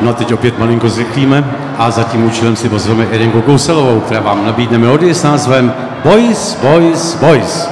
No a teď opět malinko zrychlíme a za tím účelem si pozveme Irinku Kouselovou, která vám nabídneme od s názvem Boys, Boys, Boys.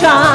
shine.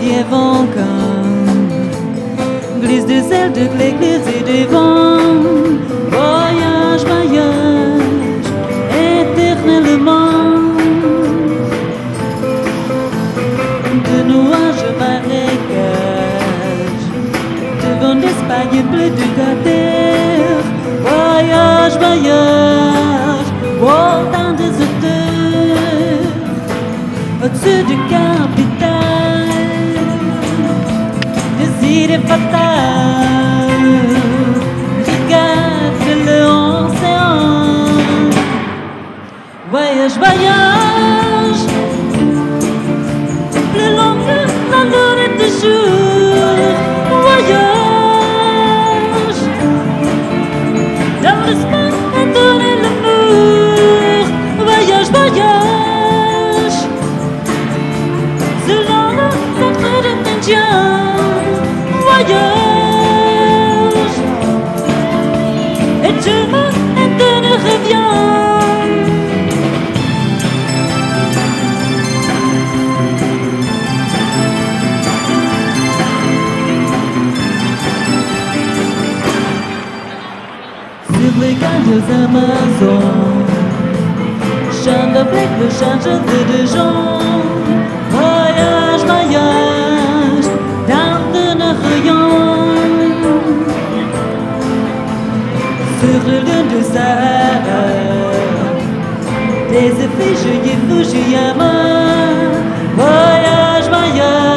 fièvre encore. Glisse des ailes de clé, glisse et des vents. Voyage, voyage, éternellement. De nuages, marécages, devant l'Espagne bleue du terre. Voyage, voyage, voltant des auteurs, au-dessus du chemin de ne reviens. Sur les calmes Amazones, chant de blé, le chanteur de deux gens. rien de ça Des effets, je y fous, je y voyage, voyage.